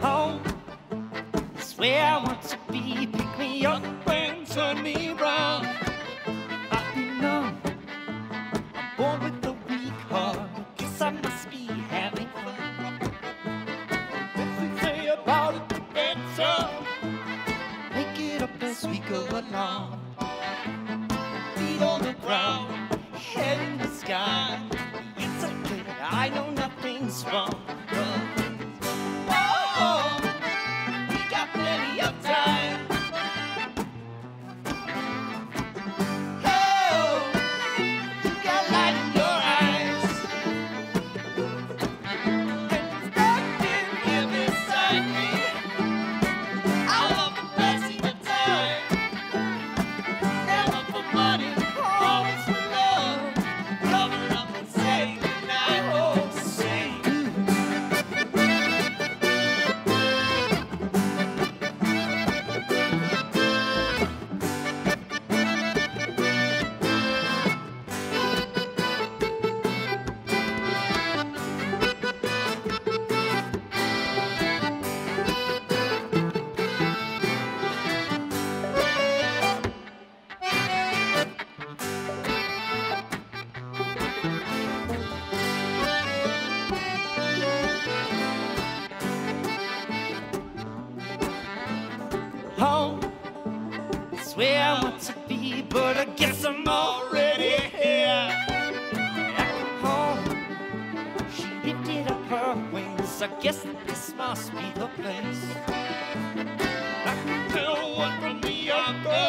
Oh, where I want to be. Pick me up and turn me round. As we go along. Feet on the ground, head in the sky. It's okay, I know nothing's wrong. where I want to be, but I guess I'm already here. Back home, she lifted up her wings. I guess this must be the place. I can tell what from the other.